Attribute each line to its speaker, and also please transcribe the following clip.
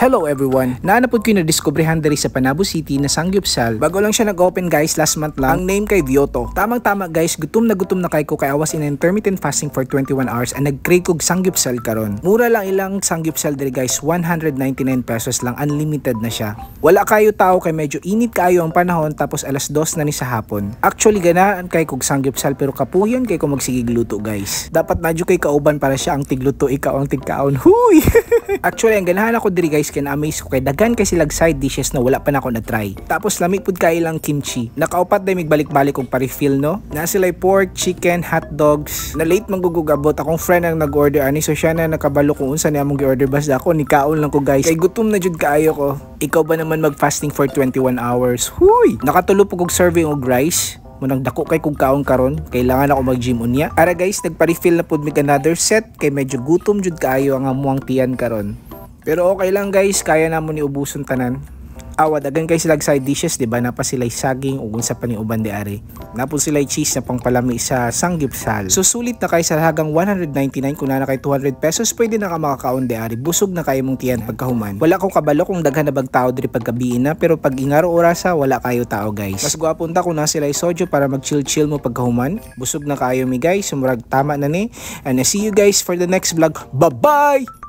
Speaker 1: Hello everyone! Naanapod ko yung na-discoveryhan diri sa Panabo City na Sangyupsal. Bago lang siya nag-open guys last month lang. Ang name kay Vioto. Tamang-tama guys, gutom na gutom na kay ko kay I was in intermittent fasting for 21 hours and nag-crave kog Sangyupsal karon. Mura lang ilang Sangyupsal diri guys, 199 pesos lang, unlimited na siya. Wala kayo tao kay medyo init kayo ang panahon tapos alas 2 na ni sa hapon. Actually ganaan kay kog Sangyupsal pero kapuyon kay ko magsigig luto guys. Dapat nadyo kay kauban para siya ang tigluto ikaw ang tigkaon. Huy! Actually ang ganahan ako diri guys kay na-amaze ko kay daghan kay silag side dishes na wala pa na ako na-try. Tapos lamig pud kay ilang kimchi. Nakaupat day migbalik-balik og pa-refill no. Na sila pork, chicken, hot dogs. Na late manggugugabot akong friend ang nag-order ani so siya na nakabalo kung unsa niya mong gi-order basta ako ni kaon lang ko guys. Kay gutom na jud kaayo ko. Ikaw ba naman mag-fasting for 21 hours? Huy! Nakatulo po kog serving og rice munang dako kay kung kaon karon. Kailangan ako mag-gym unya. Ara guys nagpa-refill na pud mig another set kay medyo gutom jud kaayo ang amuang tiyan karon. Pero okay lang guys kaya na mo ni ubuson tanan awa dagan kay sila side dishes di ba? Napa sila saging ug unsa pa ni uban di ari. Napon sila cheese na pangpalami sa sanggipsal so sulit na kay sa hagang 199 kung na kay 200 pesos pwede na ka makakaon di ari. Busog na kay mong tiyan pagkahuman. Wala ko kabalo kung daghan na bag tao diri paggabi na pero pag ingaro orasa wala kayo tao guys. Mas gwapon ta kung na sila sojo para mag chill chill mo pagkahuman. Busog na kayo mi guys. Sumurag tama na ni. And I see you guys for the next vlog. Bye bye